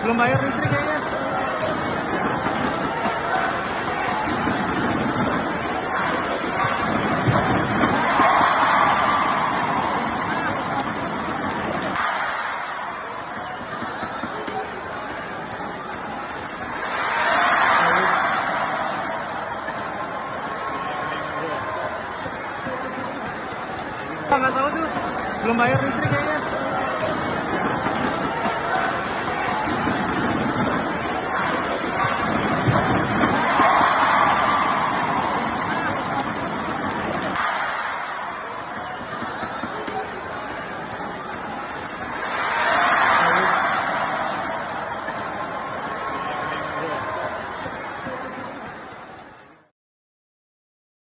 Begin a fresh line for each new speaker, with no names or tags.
belum bayar listrik kayaknya. Nggak tahu tuh. Belum bayar listrik kayaknya.